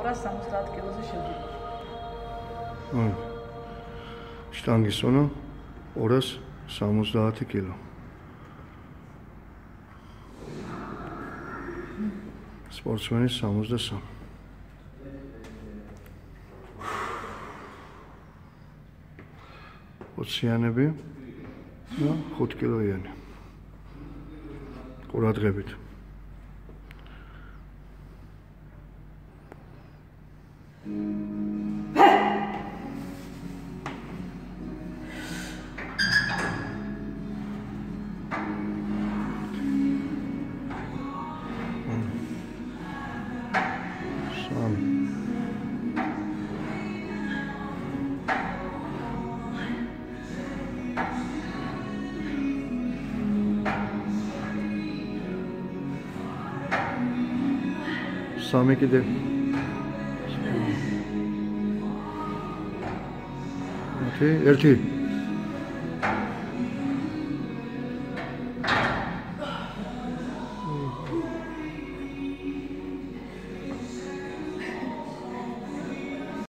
270 კილოზე შევდივარ. აი. შტანგის ზონა 270 კილო. სპორტსმენი 63. ოციანები და 5 კილოიანი. ყურადღებით. Sami gidelim. Ertuğ, Ertuğ.